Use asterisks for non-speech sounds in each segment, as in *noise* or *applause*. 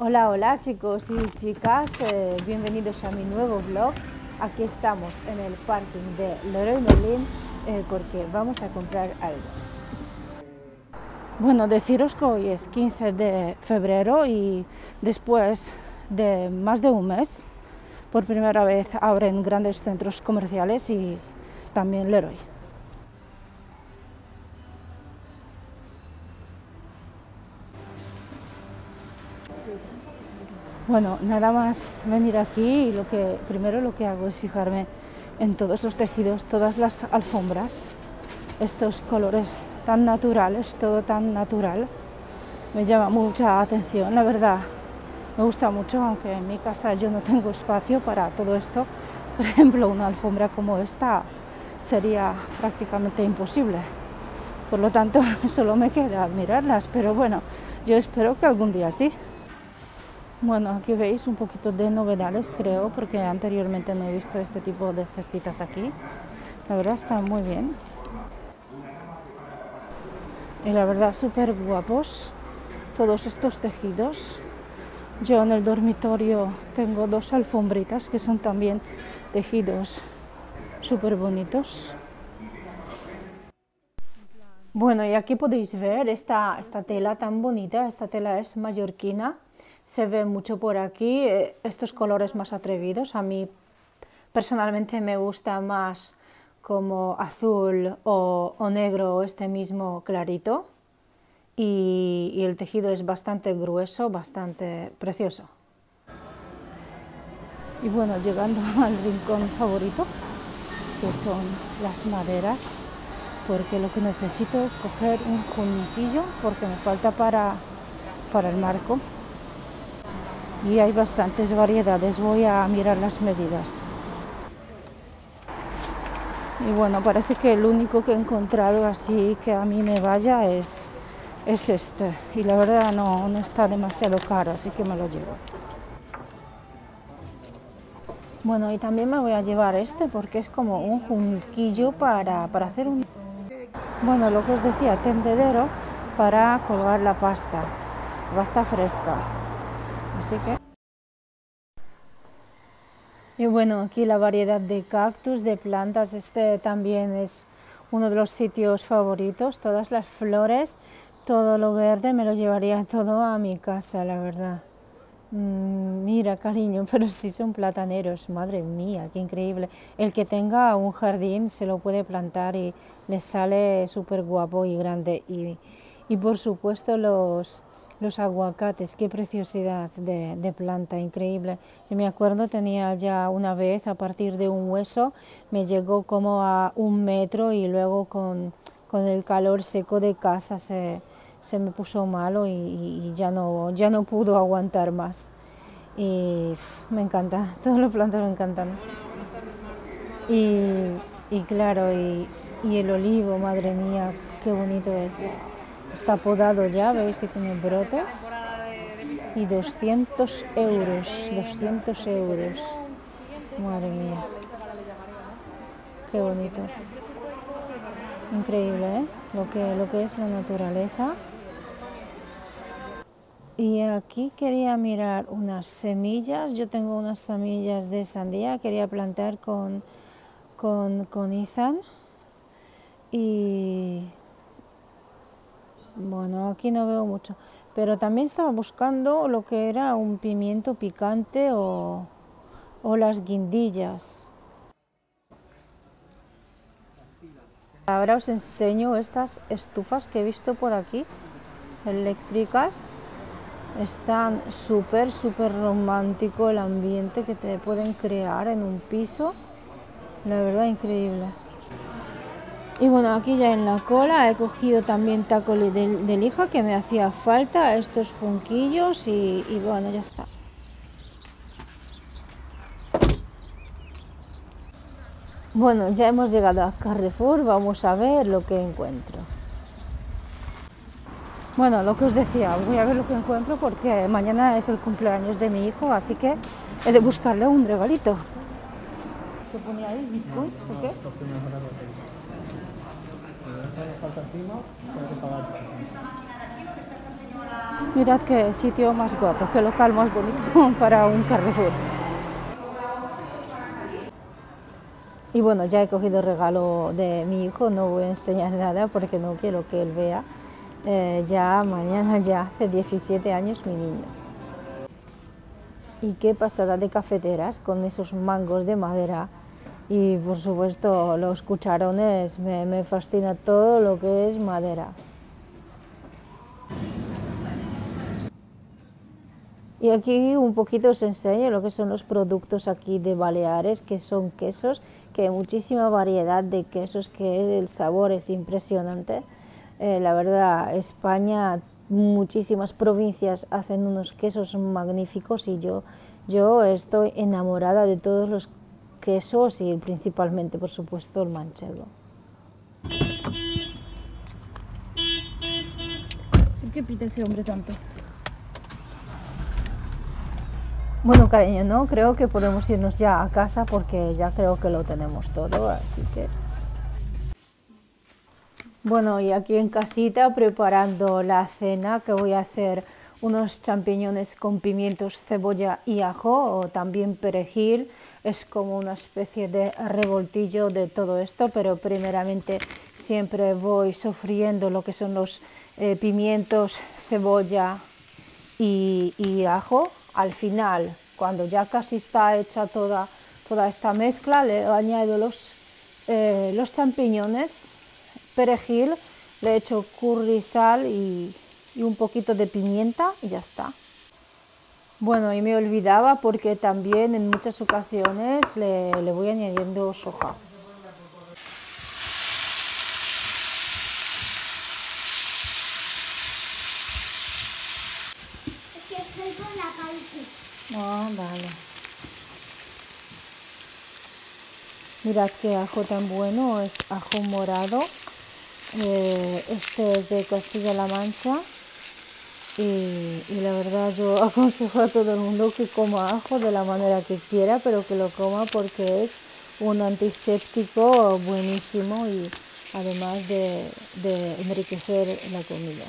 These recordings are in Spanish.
Hola, hola chicos y chicas, eh, bienvenidos a mi nuevo vlog. Aquí estamos en el parking de Leroy Merlin eh, porque vamos a comprar algo. Bueno, deciros que hoy es 15 de febrero y después de más de un mes, por primera vez abren grandes centros comerciales y también Leroy. Bueno, nada más venir aquí y primero lo que hago es fijarme en todos los tejidos, todas las alfombras, estos colores tan naturales, todo tan natural. Me llama mucha atención, la verdad. Me gusta mucho, aunque en mi casa yo no tengo espacio para todo esto. Por ejemplo, una alfombra como esta sería prácticamente imposible. Por lo tanto, *laughs* solo me queda admirarlas, pero bueno, yo espero que algún día sí. Bueno, aquí veis un poquito de novedades, creo, porque anteriormente no he visto este tipo de cestitas aquí. La verdad está muy bien. Y la verdad súper guapos todos estos tejidos. Yo en el dormitorio tengo dos alfombritas que son también tejidos súper bonitos. Bueno, y aquí podéis ver esta, esta tela tan bonita. Esta tela es mallorquina se ve mucho por aquí eh, estos colores más atrevidos. A mí personalmente me gusta más como azul o, negro este mismo clarito y, el tejido es bastante grueso, bastante precioso. Y bueno, llegando *laughs* al rincón favorito, que son las maderas, porque lo que necesito es coger un juniquillo porque me falta para, para el marco y hay bastantes variedades. Voy a mirar las medidas. Y bueno, parece que el único que he encontrado así que a mí me vaya es, es este. Y la verdad no, no está demasiado caro, así que me lo llevo. Bueno, y también me voy a llevar este porque es como un junquillo para, para hacer un... Bueno, lo que os decía, tendedero para colgar la pasta, pasta fresca. Así que... Y bueno, aquí la variedad de cactus, de plantas, este también es uno de los sitios favoritos. Todas las flores, todo lo verde, me lo llevaría todo a mi casa, la verdad. Mm, mira, cariño, *laughs* pero si son plataneros, madre mía, qué increíble. El que tenga un jardín se lo puede plantar y le sale súper guapo y grande. Y, y por supuesto los, los aguacates, qué preciosidad de, planta, increíble. Yo me acuerdo, tenía ya una vez a partir de un hueso, me llegó como a un metro y luego con, el calor seco de casa se, me puso malo y, ya, no, ya no pudo aguantar más. Y me encanta, *laughs* todas las plantas me encantan. Y, claro, y, y el olivo, madre mía, qué bonito es. Está podado ya, veis que tiene brotes. Y 200 euros, 200 euros. Madre mía. Qué bonito. Increíble, ¿eh? Lo que, lo que es la naturaleza. Y aquí quería mirar unas semillas. Yo tengo unas semillas de sandía. Quería plantar con, con, con Ethan. Y bueno, aquí no veo mucho. Pero también estaba buscando lo que era un pimiento picante o, o las guindillas. Ahora os enseño estas estufas que he visto por aquí, eléctricas. Están súper, súper romántico el ambiente que te pueden crear en un piso. La verdad, increíble. Y bueno, aquí ya en la cola he cogido también taco de, lija que me hacía falta, estos junquillos y, y bueno, ya está. Bueno, ya hemos llegado a Carrefour, vamos a ver lo que encuentro. Bueno, lo que os decía, voy a ver lo que encuentro porque mañana es el cumpleaños de mi hijo, así que he de buscarle un regalito. ¿Qué ponía ahí? ¿Bitcoins? ¿O qué? Mirad qué sitio más guapo, qué local más bonito *laughs* para un Carrefour. Y bueno, ya he cogido el regalo de mi hijo, no voy a enseñar nada porque no quiero que él vea. Eh, ya mañana ya hace 17 años mi niño. Y qué pasada de cafeteras con esos mangos de madera y por supuesto los cucharones, me, me fascina todo lo que es madera. Y aquí un poquito os enseño lo que son los productos aquí de Baleares, que son quesos, que hay muchísima variedad de quesos, que el sabor es impresionante. Eh, la verdad, España, muchísimas provincias hacen unos quesos magníficos y yo, yo estoy enamorada de todos los quesos y principalmente, por supuesto, el manchego. ¿Por qué pide ese hombre tanto? Bueno, cariño, ¿no? Creo que podemos irnos ya a casa porque ya creo que lo tenemos todo, así que... Bueno, y aquí en casita preparando la cena que voy a hacer unos champiñones con pimientos, cebolla y ajo o también perejil. Es como una especie de revoltillo de todo esto, pero primeramente siempre voy sofriendo lo que son los eh, pimientos, cebolla y, y ajo al final, cuando ya casi está hecha toda, toda esta mezcla, le añado los, eh, los champiñones, perejil, le echo curry, sal y, un poquito de pimienta y ya está. Bueno, y me olvidaba porque también en muchas ocasiones le, le voy añadiendo soja. Ah, vale. Mirad qué ajo tan bueno, es ajo morado. Eh, este es de Castilla-La Mancha. Y, la verdad yo *laughs* aconsejo a todo el mundo que coma ajo de la manera que quiera, pero que lo coma porque es un antiséptico buenísimo y además de, enriquecer la comida.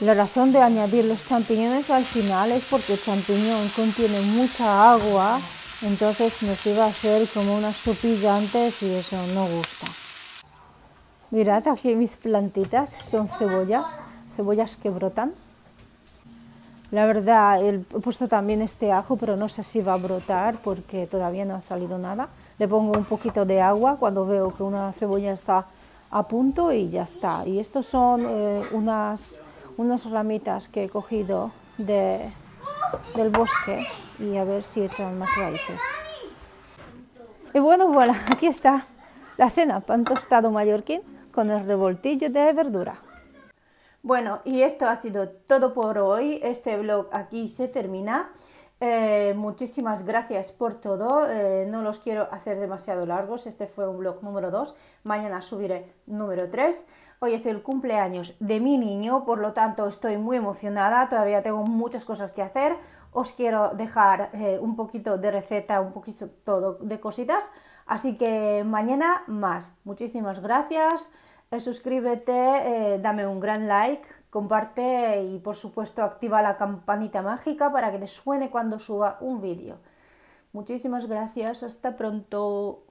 La razón de añadir los champiñones al final es porque el champiñón contiene mucha agua, entonces nos iba a hacer como unas sopilla antes y eso no gusta. Mirad aquí mis plantitas, son cebollas, cebollas que brotan. La verdad, he puesto también este ajo, pero no sé si va a brotar porque todavía no ha salido nada. Le pongo un poquito de agua cuando veo que una cebolla está a punto y ya está. Y estos son eh, unas ramitas que he cogido de, del bosque y a ver si echan más raíces. Y bueno, bueno, aquí está la cena, pan tostado mallorquín con el revoltillo de verdura. Bueno, y esto ha sido todo por hoy. Este vlog aquí se termina. Eh, muchísimas gracias por todo. Eh, no los quiero hacer demasiado largos. Este fue un vlog número 2. Mañana subiré número 3. Hoy es el cumpleaños de mi niño, por lo tanto estoy muy emocionada, todavía tengo muchas cosas que hacer. Os quiero dejar eh, un poquito de receta, un poquito todo de cositas, así que mañana más. Muchísimas gracias, suscríbete, eh, dame un gran like, comparte y por supuesto activa la campanita mágica para que te suene cuando suba un vídeo. Muchísimas gracias, hasta pronto.